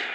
You